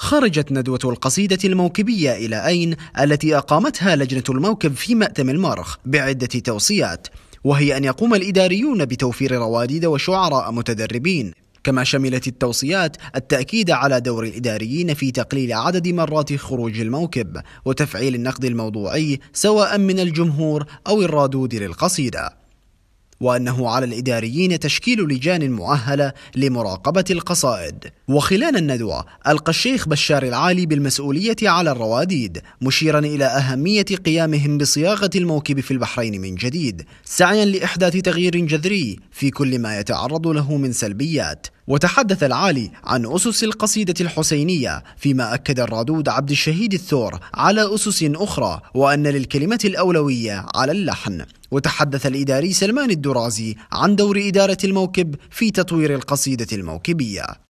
خرجت ندوة القصيدة الموكبية إلى أين التي أقامتها لجنة الموكب في مأتم المرخ بعدة توصيات وهي أن يقوم الإداريون بتوفير رواديد وشعراء متدربين. كما شملت التوصيات التأكيد على دور الإداريين في تقليل عدد مرات خروج الموكب وتفعيل النقد الموضوعي سواء من الجمهور أو الرادود للقصيدة. وأنه على الإداريين تشكيل لجان مؤهلة لمراقبة القصائد. وخلال الندوة ألقى الشيخ بشار العالي بالمسؤولية على الرواديد مشيرا إلى أهمية قيامهم بصياغة الموكب في البحرين من جديد سعيا لإحداث تغيير جذري في كل ما يتعرض له من سلبيات. وتحدث العالي عن أسس القصيدة الحسينية فيما أكد الرادود عبد الشهيد الثور على أسس أخرى وأن للكلمة الأولوية على اللحن. وتحدث الإداري سلمان الدرازي عن دور إدارة الموكب في تطوير القصيدة الموكبية.